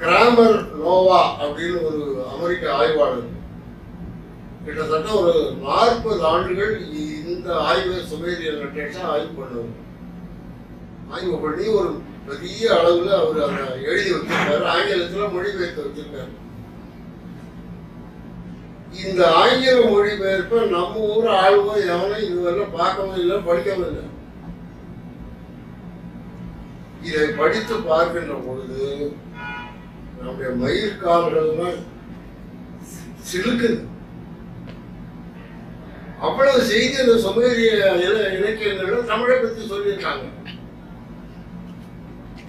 Grammar Noah அப்படின்னு ஒரு அமெரிக்க ஆய்வாளர் கிட்டத்தட்ட ஒரு நாற்பது ஆண்டுகள் இந்த ஆய்வை சுமேரியல் நட்டேஷன் ஆய்வு பண்ணுவார். ஆய்வு பண்ணி ஒரு பெரிய அளவில் அவர் அதை எழுதி வச்சிருக்காரு. ஆங்கிலத்தில் மொழிபெயர்த்து வச்சிருக்காரு. இந்த ஆங்கில மொழிபெயர்ப்பை நம்ம ஊர் ஆளுவோ எவனும் இதுவரை பார்க்கவும் இல்லை படிக்கவும் இல்லை. இதை படித்து பார்க்கின்ற பொழுது நம்முடைய மயிர்கால்கள்லாம் சிலுக்குது. அவ்வளவு செய்தி அந்த சுமேரிய இலக்கியங்கள்ல தமிழை பத்தி சொல்லியிருக்காங்க.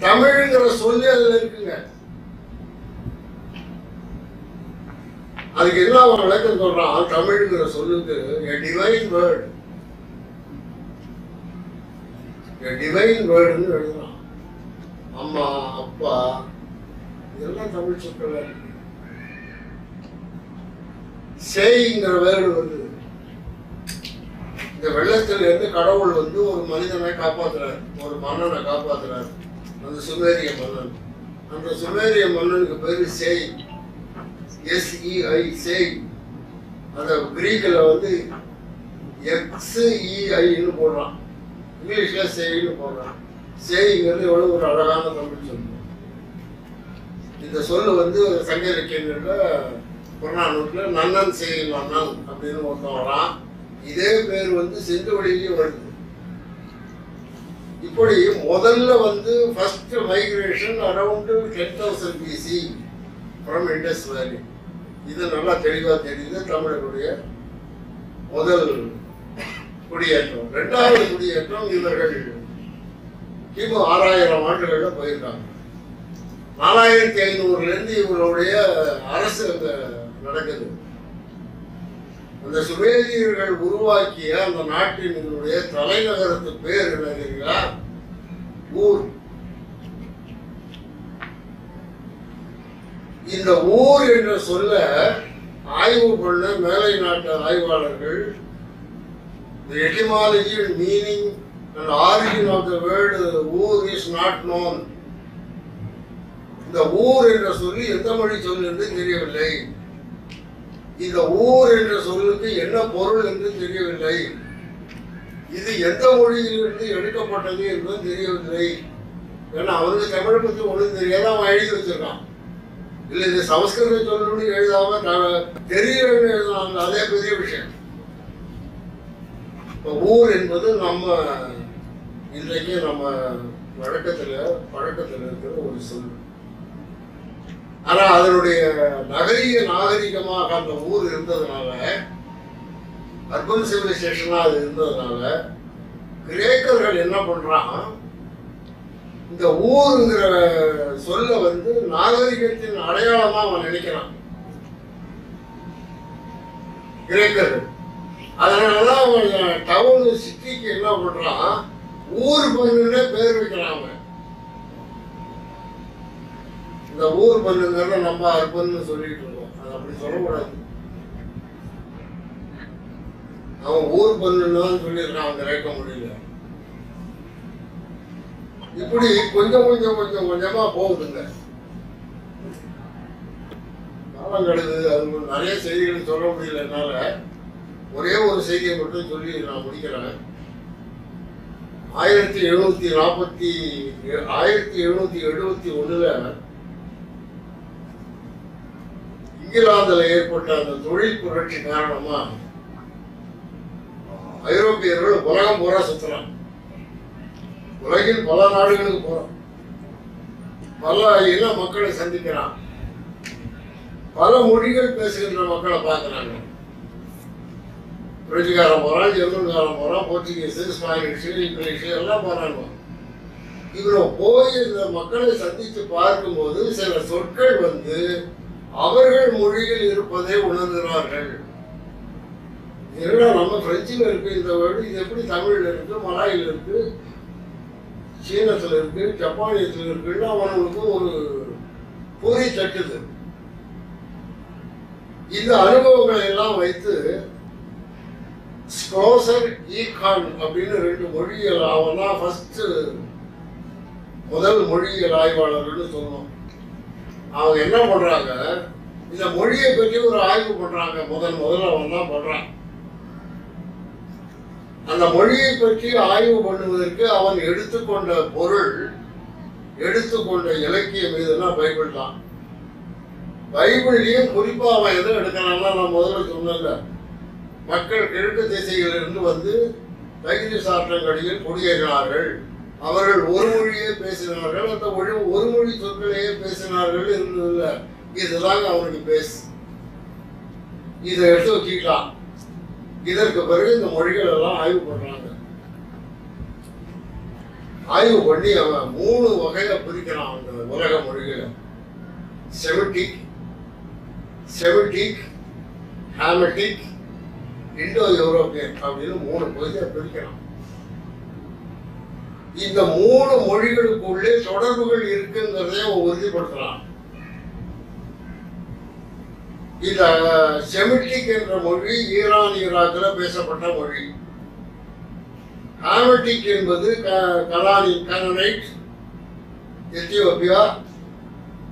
தமிழ்ங்கிற சொல்லி அதுல இருக்குங்க. அதுக்கு என்ன அவன் விளக்கம் சொல்றான்? தமிழ்ங்கிற சொல்லுக்கு டிவைன் வேர்டு டிவைன் வேர்டுன்னு எழுதுறான். அம்மா அப்பா இதெல்லாம் தமிழ் சொற்கள் இருக்கு சேய்ங்கிற வேர்டு வந்து இந்த வெள்ளத்துல இருந்து கடவுள் வந்து ஒரு மனிதனை காப்பாத்துறாரு ஒரு மன்னனை காப்பாத்துறாரு. அந்த சுமேரிய மன்னன். அந்த சுமேரிய மன்னனுக்கு பேரு சேய். எஸ்இஐ சேய். அந்த கிரீக்கில் வந்து எக்ஸ்இஐன்னு போடுறான். இங்கிலீஷ்ல சேய்னு போடுறான். சேய்ங்கிறது எவ்வளவு ஒரு அழகான தமிழ் சொல்லுவோம் இந்த சொல் வந்து சங்க இலக்கியங்கள்ல புறநானூற்றில் நன்னன் செய்யும் அண்ணன் அப்படின்னு ஒருத்தன் வரான். இதே பேர் வந்து செந்து வழியிலேயே வருது. இப்படி முதல்ல வந்து first migration around ten thousand BC from Indus valley இது நல்லா தெளிவாக தெரியுது தமிழருடைய முதல் குடியேற்றம். ரெண்டாவது குடியேற்றம் இவர்கள் கிமு ஆறாயிரம் ஆண்டுகளில் போயிருக்காங்க. நாலாயிரத்தி ஐநூறுல இருந்து இவர்களுடைய அரசு நடக்குது. அந்த சுபேதியர்கள் உருவாக்கிய அந்த நாட்டினுடைய தலைநகரத்து பேர் என்ன தெரியுங்களா? ஊர். இந்த ஊர் என்ற சொல்ல ஆய்வு பண்ண மேலை நாட்டு ஆய்வாளர்கள் the etymology meaning and and of the the Ur is not known இந்த ஊர் என்ற சொல்லி எந்த மொழி சொல் என்று தெரியவில்லை. இந்த ஊர் என்ற சொல்லுக்கு என்ன பொருள் என்று தெரியவில்லை. இது எந்த மொழியிலிருந்து எடுக்கப்பட்டது என்பது தெரியவில்லை. ஏன்னா அவனுக்கு தமிழை பற்றி ஒன்றும் தெரியாத அவன் எழுதி வச்சிருக்கான். இல்லை இது சமஸ்கிருத சொல்லணும்னு எழுதாம த- தெரியலன்னு எழுதுனாங்க அதே பெரிய விஷயம். இப்போ ஊர் என்பது நம்ம இன்றைக்கு நம்ம வழக்கத்தில் வழக்கத்தில் இருக்கிற ஒரு சொல். ஆனா அதனுடைய நகரிய நாகரிகமாக அந்த ஊர் இருந்ததுனால அர்பன் சிவிலைசேஷனா அது இருந்ததுனால கிரேக்கர்கள் என்ன பண்றான் இந்த ஊருங்கிற சொல்ல வந்து நாகரிகத்தின் அடையாளமா அவன் நினைக்கிறான். கிரேக்கர்கள். அதனாலதான் அவன் டவுன் சிட்டிக்கு என்ன பண்றான் ஊர் பண்ணுன்னே பேர் இந்த ஊர் பண்ணுங்கிறத நம்ம அர்ப்பன்னு சொல்லிட்டு இருக்கோம். அது அப்படி சொல்லக்கூடாது. அவன் ஊர் பண்ணுன்னு சொல்லியிருக்கான் அந்த ரேக்க முடியல இப்படி கொஞ்சம் கொஞ்சம் கொஞ்சம் கொஞ்சமா போகுதுங்க. காலம் கிடக்குது அது நிறைய செய்திகள் சொல்ல முடியல என்னால. ஒரே ஒரு செய்தியை மட்டும் சொல்லி நான் முடிக்கிறேன். ஆயிரத்தி எழுநூத்தி நாற்பத்தி ஆயிரத்தி எழுநூத்தி எழுபத்தி ஒண்ணுல இங்கிலாந்துல ஏற்பட்ட அந்த தொழில் புரட்சி காரணமா ஐரோப்பியர்கள் உலகம் பூரா சுத்துறாங்க. உலகின் பல நாடுகளுக்கு போறோம். பல இன மக்களை சந்திக்கிறான் பல மொழிகள் பேசுகின்ற மக்களை பார்க்கறாங்க. பிரெஞ்சுக்காரன் போறான் ஜெர்மன்காரன் போறான் போர்ச்சுகீஸ் ஸ்பானிஷ் இங்கிலீஷ் எல்லாம் போறாங்க. இவ்வளோ போய் இந்த மக்களை சந்தித்து பார்க்கும்போது சில சொற்கள் வந்து அவர்கள் மொழியில் இருப்பதை உணர்கிறார்கள். என்னடா நம்ம பிரெஞ்சில் இருக்கு இந்த வேர்டு இது எப்படி தமிழ்ல இருக்கு மலாயில் இருக்கு சீனத்துல இருக்கு ஜப்பானியத்துல இருக்குன்னு அவனுக்கும் ஒரு பொறி தட்டுது. இந்த அனுபவங்களை எல்லாம் வைத்து ஸ்க்ளோசர் ஈகான் அப்படின்னு ரெண்டு மொழியியல் அவன் தான் ஃபர்ஸ்ட் முதல் மொழியியல் ஆய்வாளர்னு சொன்னோம் அவங்க என்ன பண்றாங்க? இந்த மொழியை பற்றி ஒரு ஆய்வு பண்றாங்க. முதன் முதல்ல அவன் தான் பண்றான். அந்த மொழியை பற்றி ஆய்வு பண்ணுவதற்கு அவன் எடுத்துக்கொண்ட பொருள் எடுத்துக்கொண்ட இலக்கியம் எதுன்னா பைபிள் தான். பைபிள்லயும் குறிப்பா அவன் எதை எடுக்கிறான்னா நான் முதல்ல சொன்னல மக்கள் கிழக்கு திசையிலிருந்து வந்து தைரிஸ் ஆற்றங்கடியில் குடியேறினார்கள் அவர்கள் ஒரு மொழியே பேசினார்கள் அந்த மொழி ஒரு மொழி சொற்களையே பேசினார்கள் இருந்ததில்ல இதுதாங்க அவனுக்கு பேசு. இதை எடுத்து வச்சுக்கலாம். இதற்கு பிறகு இந்த மொழிகள் எல்லாம் ஆய்வு பண்றாங்க. ஆய்வு பண்ணி அவன் மூணு வகையில பிரிக்கிறான் அந்த உலக மொழிகளை. Semitic Semitic Hamitic Indo European அப்படின்னு மூணு பகுதியை பிரிக்கிறான் இந்த மூணு மொழிகளுக்குள்ளே தொடர்புகள் இருக்குங்கிறதே உறுதிப்படுத்தலாம் இந்த செமிட்டிக் என்ற மொழி ஈரான் ஈராக்கில் பேசப்பட்ட மொழி. ஹாமட்டிக் என்பது க- கலானி கனனைட் எத்தியோப்பியா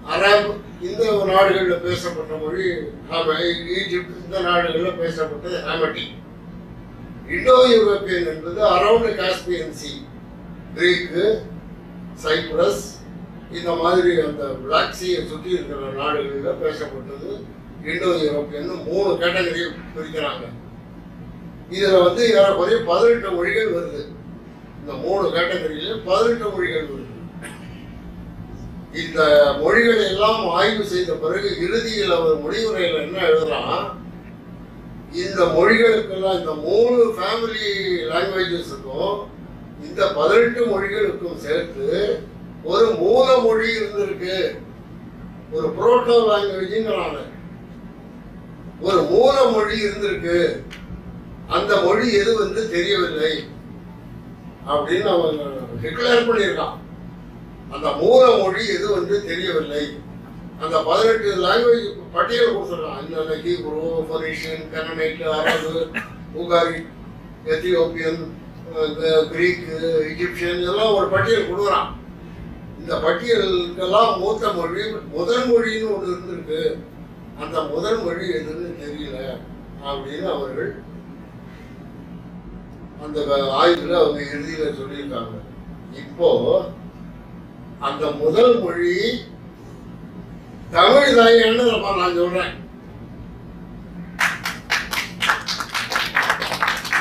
அரபு இந்த நாடுகளில் பேசப்பட்ட மொழி ஈஜிப்ட் இந்த நாடுகளில் பேசப்பட்டது ஹாமட்டிக் இண்டோ யூரோப்பியன் என்பது around Caspian sea. Greek Cyprus இந்த மாதிரி அந்த பிளாக்சியை சுற்றி இருக்கிற நாடுகளில் பேசப்பட்டது. இண்டோ யூரோப்பியன் மூணு கேட்டகரி பிரிக்கிறாங்க. இதில் வந்து ஏறக்குறைய பதினெட்டு மொழிகள் வருது. இந்த மூணு கேட்டகரியில பதினெட்டு மொழிகள் வருது. இந்த மொழிகளை எல்லாம் ஆய்வு செய்த பிறகு இறுதியில் அவர் முடிவுரையில் என்ன எழுதுறான்? இந்த மொழிகளுக்கெல்லாம் இந்த மூணு ஃபேமிலி லாங்குவேஜஸுக்கும் இந்த பதினெட்டு மொழிகளுக்கும் சேர்த்து ஒரு மூல மொழி இருந்திருக்கு. ஒரு புரோட்டோ லாங்குவேஜ்ங்கிறாங்க ஒரு மூல மொழி இருந்திருக்கு. அந்த மொழி எது வந்து தெரியவில்லை அப்படின்னு அவன் டிக்ளேர் பண்ணியிருக்கான். அந்த மூல மொழி எது வந்து தெரியவில்லை. அந்த பதினெட்டு லாங்குவேஜ் பட்டியல் கொடுத்துருக்கான். இந்த ஹீப்ரோ ஃபொனிஷியன் கனனைட் அரபு உகாரி எத்தியோப்பியன் கிரீக்கு எகிப்சியன் இதெல்லாம் ஒரு பட்டியல் கொடுக்குறான். இந்த பட்டியலுக்கெல்லாம் மூத்த மொழி முதல் மொழின்னு ஒன்று இருந்திருக்கு. அந்த முதல் மொழி எதுன்னு தெரியல அப்படின்னு அவர்கள் அந்த ஆய்வில் அவங்க இறுதியில் சொல்லியிருக்காங்க. இப்போ அந்த முதல் மொழி தமிழ் தாயன்னு நான் சொல்றேன்.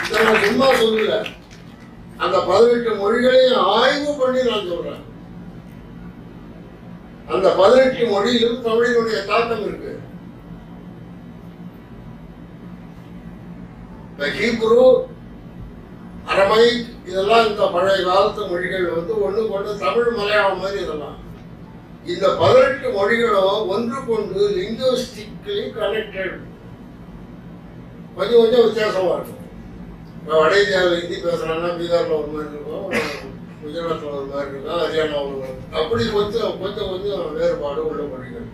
இதை நான் சும்மா சொல்லல. அந்த பதினெட்டு மொழிகளையும் ஆய்வு பண்ணி நான் சொல்றேன். அந்த பதினெட்டு மொழியிலும் தமிழினுடைய தாக்கம் இருக்கு. ஹீப்ரு அரமை இதெல்லாம் இந்த பழைய காலத்து மொழிகள் வந்து ஒண்ணு கொண்டு தமிழ் மலையாளம் மாதிரி இதெல்லாம். இந்த பதினெட்டு மொழிகளும் ஒன்றுக்கொண்டு லிங்குவிஸ்டிக்லி கனெக்டட் கொஞ்சம் கொஞ்சம் வித்தியாசமா இருக்கும். நான் வட இந்தியாவில் ஹிந்தி பேசுகிறேன்னா பீகாரில் ஒரு மாதிரி இருக்கும் குஜராத்தில் ஒரு மாதிரி இருக்கும் ஹரியானாவில் ஒரு மாதிரி அப்படி கொஞ்சம் கொஞ்சம் கொஞ்சம் வேறுபாடு உள்ள மொழிகள்.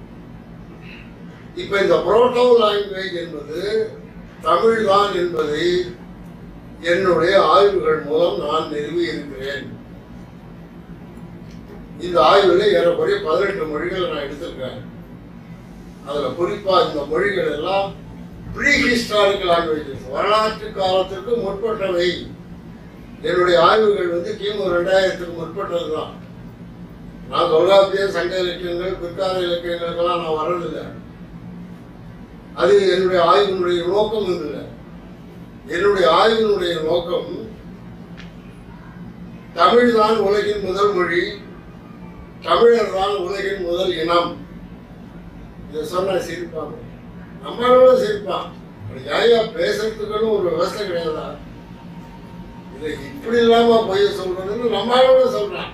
இப்போ இந்த புரோட்டோ லாங்குவேஜ் என்பது தமிழ் தான் என்பதை என்னுடைய ஆய்வுகள் மூலம் நான் நிறுவி இருக்கிறேன் இந்த ஆய்வில் ஏறக்குறைய பதினெட்டு மொழிகள் நான் எடுத்திருக்கேன். அதில் குறிப்பாக இந்த மொழிகள் எல்லாம் ப்ரீ ஹிஸ்டாரிக்கல் லாங்குவேஜஸ் வரலாற்று காலத்திற்கு முற்பட்டவை. என்னுடைய ஆய்வுகள் வந்து கிமு ரெண்டாயிரத்துக்கு முற்பட்டது தான் நான் தொல்காப்பிய சங்க இலக்கியங்கள் பிற்கால இலக்கியங்களுக்கெல்லாம் நான் வரதில்லை அது என்னுடைய ஆய்வினுடைய நோக்கம் இல்லை. என்னுடைய ஆய்வினுடைய நோக்கம் தமிழ் தான் உலகின் முதல் மொழி தமிழர் தான் உலகின் முதல் இனம். இதை சொன்ன சிரிப்பாங்க. நம்மளோட சிரிப்பான் யாயா பேசுறதுக்குன்னு ஒரு விவசாயம் கிடையாதா இதை இப்படி இல்லாம பொய்ய சொல்றதுன்னு நம்மளோட சொல்றான்.